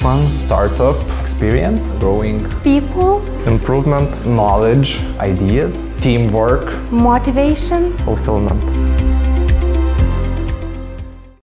Fun startup experience, growing People, improvement, knowledge, ideas, teamwork, motivation, fulfillment.